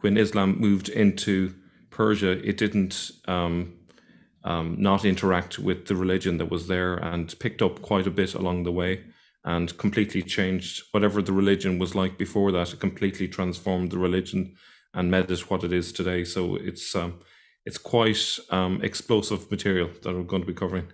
when Islam moved into Persia, it didn't um, um, not interact with the religion that was there and picked up quite a bit along the way and completely changed whatever the religion was like before that. It completely transformed the religion and made it what it is today. So it's um, it's quite um, explosive material that we're going to be covering.